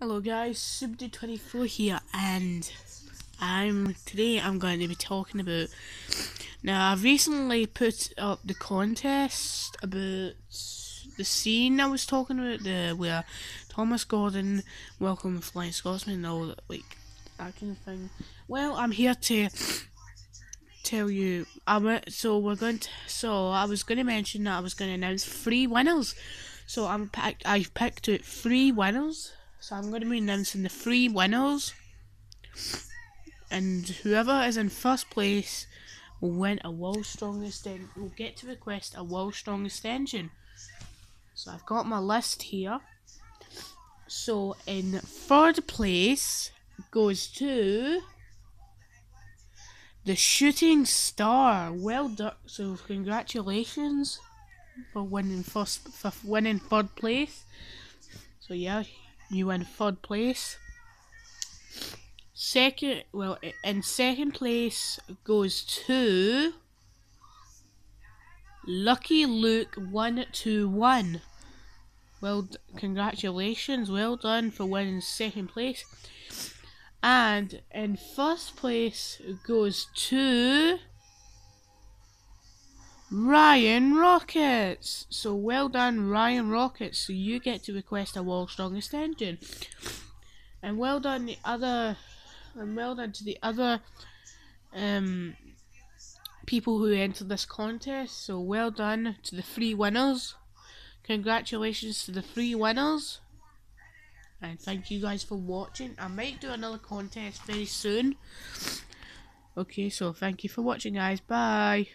Hello guys, SuperDude24 here and I'm today I'm going to be talking about now I've recently put up the contest about the scene I was talking about the where Thomas Gordon welcome Flying Scotsman and all that like that kind of thing. Well I'm here to tell you I'm so we're going to so I was gonna mention that I was gonna announce three winners. So I'm picked I've picked out three winners so I'm going to be announcing the three winners. And whoever is in first place will win a World Strongest. Will get to request a World Strongest Engine. So I've got my list here. So in third place goes to the Shooting Star. Well done. So congratulations for winning first, for winning third place. So yeah, you win third place. Second, well, in second place goes to Lucky Luke one two one. Well, congratulations, well done for winning second place. And in first place goes to Ryan Rocketz. So well done, Ryan Rocketz. So you get to request a World Strongest Engine. And well done the other and well done to the other um people who entered this contest. So well done to the three winners. Congratulations to the three winners. And thank you guys for watching. I might do another contest very soon. Okay, so thank you for watching guys. Bye.